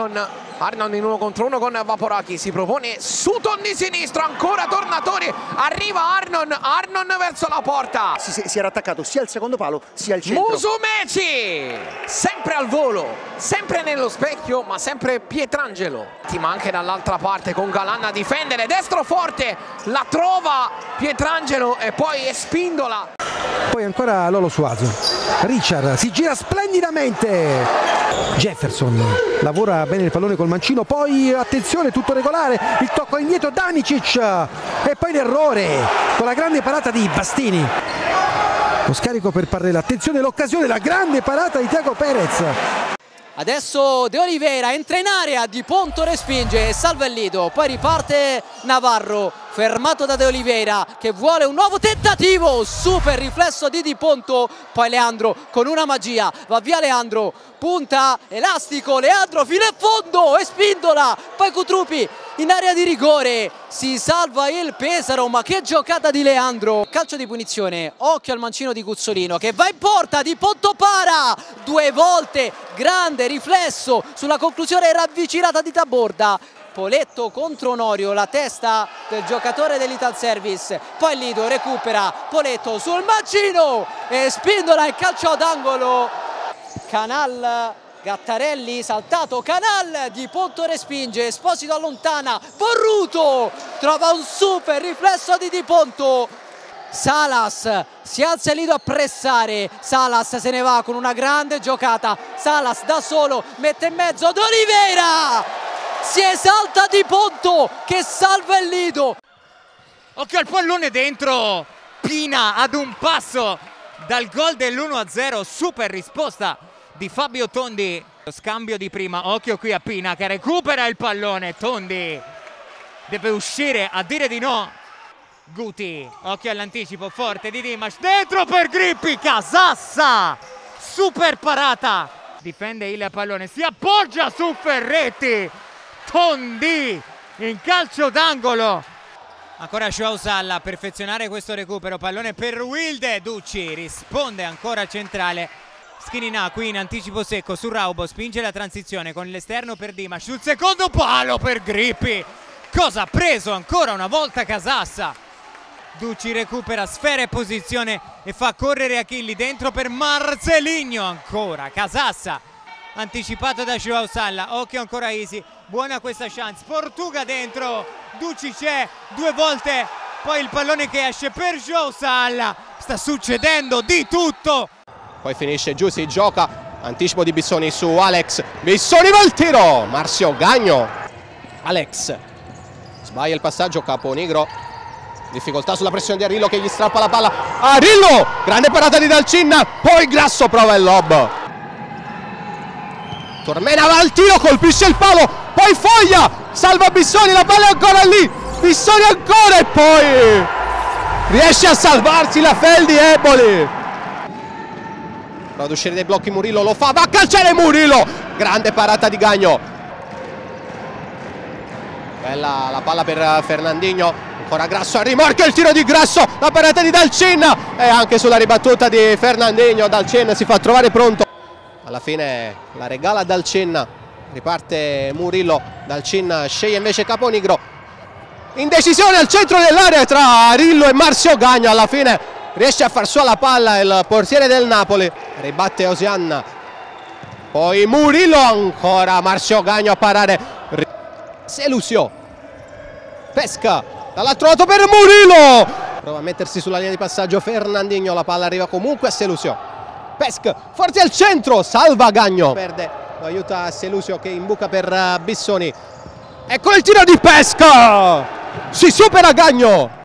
Arnon Arnon in uno contro uno con Vaporaki si propone Sutton di sinistro ancora Tornatori arriva Arnon Arnon verso la porta. Si, si, si, era attaccato sia al secondo palo sia al centro. Musumeci al volo sempre nello specchio ma sempre Pietrangelo. Ma anche dall'altra parte con Galanna a difendere destro forte la trova Pietrangelo e poi Espindola. Poi ancora Lolo Suazo. Richard si gira splendidamente. Jefferson lavora bene il pallone col mancino poi attenzione tutto regolare il tocco indietro Danicic e poi l'errore con la grande parata di Bastini lo scarico per Parrella. Attenzione l'occasione la grande parata di Tiago Perez. Adesso De Oliveira entra in area, Di Ponto respinge e salva il Lido, poi riparte Navarro, fermato da De Oliveira che vuole un nuovo tentativo, super riflesso di Di Ponto, poi Leandro con una magia, va via Leandro, punta, elastico, Leandro fino in fondo e spindola, poi Cutrupi in area di rigore, si salva il Pesaro, ma che giocata di Leandro, calcio di punizione, occhio al mancino di Guzzolino che va in porta, Di Ponto para, due volte, grande riflesso sulla conclusione ravvicinata di Taborda, Poletto contro Onorio, la testa del giocatore dell'Ital Service, poi Lido recupera Poletto sul mancino e spindola il calcio d'angolo, Canal Gattarelli saltato, Canal di Ponto respinge, Esposito allontana, Borruto trova un super riflesso di Di Ponto, Salas si alza Lido a pressare, Salas se ne va con una grande giocata, Salas da solo mette in mezzo D'Oliveira, si esalta Di Ponto che salva il Lido. Occhio al pallone dentro, Pina ad un passo dal gol dell'1-0, super risposta di Fabio Tondi. Lo scambio di prima, occhio qui a Pina che recupera il pallone, Tondi deve uscire a dire di no. Guti, occhio all'anticipo forte di Dimash, dentro per Grippi, Casassa, super parata. Difende il pallone, si appoggia su Ferretti, Tondi in calcio d'angolo. Ancora Joao Salla perfezionare questo recupero, pallone per Wilde, Ducci risponde ancora centrale Schinina qui in anticipo secco su Raubo, spinge la transizione con l'esterno per Dimash, sul secondo palo per Grippi. Cosa ha preso ancora una volta Casassa? Ducci recupera sfera e posizione e fa correre Achilli dentro per Marceligno ancora, Casassa anticipato da Joao Salla, occhio ancora Easy, buona questa chance, Portuga dentro, Ducci c'è due volte, poi il pallone che esce per Joao Salla, sta succedendo di tutto poi finisce giù, si gioca, anticipo di Bissoni su Alex, Bissoni va il tiro, Marzio Gagno, Alex, sbaglia il passaggio, Caponigro, difficoltà sulla pressione di Arillo che gli strappa la palla, Arillo, grande parata di Dalcinna, poi Grasso prova il lob, Tormena va al tiro, colpisce il palo, poi Foglia, salva Bissoni, la palla è ancora lì, Bissoni ancora e poi riesce a salvarsi la Feldi Eboli prova ad uscire dai blocchi Murillo lo fa va a calciare Murillo! Grande parata di Gagno. Bella la palla per Fernandinho ancora Grasso a rimorchio il tiro di Grasso la parata di Dalcin. E anche sulla ribattuta di Fernandinho Dalcin si fa trovare pronto. Alla fine la regala Dalcin riparte Murillo Dalcin sceglie invece Caponigro. Indecisione al centro dell'area tra Arillo e Marzio Gagno alla fine riesce a far sua la palla il portiere del Napoli. Ribatte Osianna. Poi Murillo ancora Marcio Gagno a parare. Selusio. Pesca. Dall'altro lato per Murillo. Prova a mettersi sulla linea di passaggio Fernandinho. La palla arriva comunque a Selusio. Pesca. Forte al centro. Salva Gagno. Perde. Lo aiuta Selusio che imbuca per Bissoni. Eccolo il tiro di pesca. Si supera Gagno